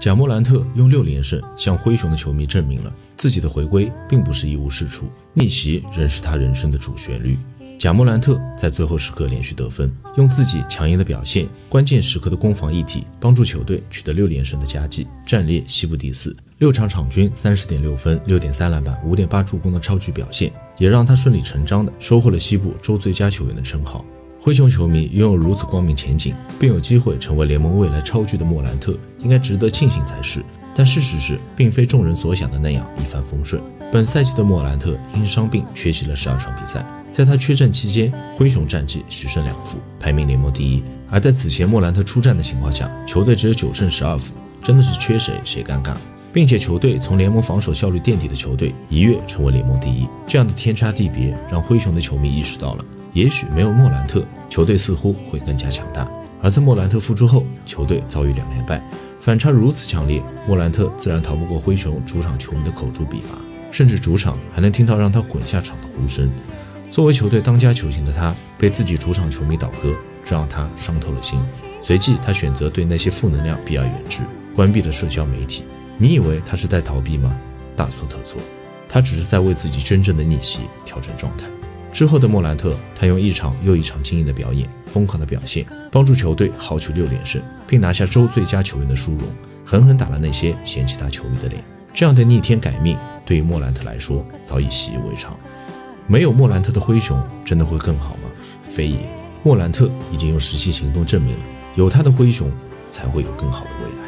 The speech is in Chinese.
贾莫兰特用六连胜向灰熊的球迷证明了自己的回归并不是一无是处，逆袭仍是他人生的主旋律。贾莫兰特在最后时刻连续得分，用自己强硬的表现、关键时刻的攻防一体，帮助球队取得六连胜的佳绩，战列西部第四。六场场均三十点六分、六点三篮板、五点八助攻的超巨表现，也让他顺理成章的收获了西部周最佳球员的称号。灰熊球迷拥有如此光明前景，并有机会成为联盟未来超巨的莫兰特，应该值得庆幸才是。但事实是，并非众人所想的那样一帆风顺。本赛季的莫兰特因伤病缺席了十二场比赛，在他缺阵期间，灰熊战绩十胜两负，排名联盟第一。而在此前莫兰特出战的情况下，球队只有九胜十二负，真的是缺谁谁尴尬。并且球队从联盟防守效率垫底的球队一跃成为联盟第一，这样的天差地别让灰熊的球迷意识到了。也许没有莫兰特，球队似乎会更加强大。而在莫兰特复出后，球队遭遇两连败，反差如此强烈，莫兰特自然逃不过灰熊主场球迷的口诛笔伐，甚至主场还能听到让他滚下场的呼声。作为球队当家球星的他，被自己主场球迷倒戈，这让他伤透了心。随即，他选择对那些负能量避而远之，关闭了社交媒体。你以为他是在逃避吗？大错特错，他只是在为自己真正的逆袭调整状态。之后的莫兰特，他用一场又一场惊艳的表演、疯狂的表现，帮助球队豪取六连胜，并拿下周最佳球员的殊荣，狠狠打了那些嫌弃他球迷的脸。这样的逆天改命，对于莫兰特来说早已习以为常。没有莫兰特的灰熊，真的会更好吗？非也。莫兰特已经用实际行动证明了，有他的灰熊，才会有更好的未来。